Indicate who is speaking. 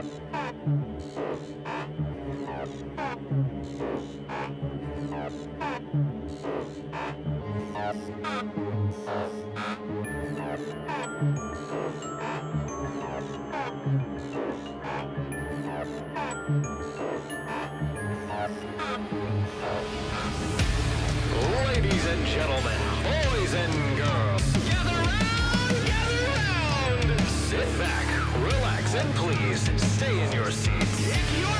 Speaker 1: Ladies and please stay in your seats.